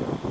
you.